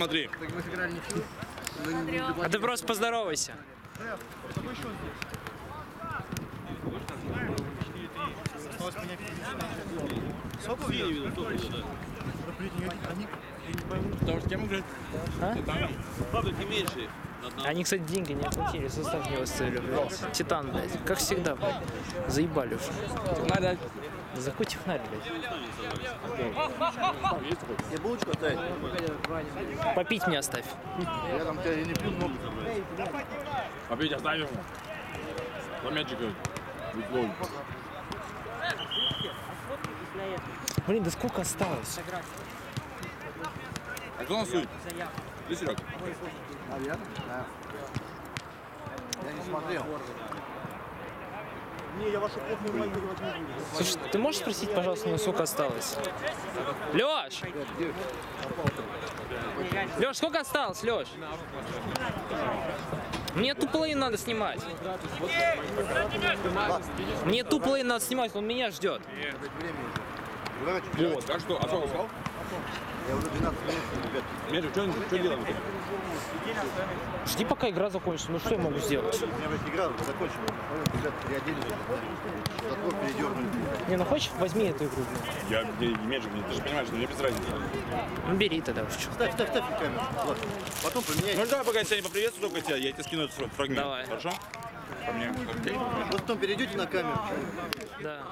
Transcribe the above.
Смотри. Так мы сыграли ничью. А ты просто поздоровайся. Потому что? А? Меньше. Они, кстати, деньги не оплатили, состав не восстановили. Титан, блядь. Как всегда, блядь. Заебали уже. Надо. Да за какой технарь, блядь? Я булочку оставить? Попить мне оставь. Я там тебя не пью много. Опять оставим. Два мячика. Блин, да сколько осталось? А кто у нас судит? Ты, Серега? Наверное, да. Я не смотрел. Слушай, ты можешь спросить, пожалуйста, мне сколько осталось? Лёш! Лёш, сколько осталось, Лёш? Мне туплейн надо снимать. Мне туплейн надо снимать, он меня ждет. Вот, а что? А что сказал? Я уже 12 минут, ребят. Мячик, что, что делаем? Жди, пока игра закончится. Ну что я могу сделать? У меня ведь игра уже закончена. Ребят, переоделись. Затвор передернули. Не, ну хочешь, возьми эту игру. Я мячик, мне- ты же понимаешь, что мне без разницы. Ну бери тогда уж. Ставь, ставь, ставь камеру. Влад. Потом поменяй. Ну давай, пока я тебя не поприветствую, только тебя, я тебе скину этот фр- фрагмент. Давай. Хорошо? Ко мне. Потом перейдете на камеру. Да.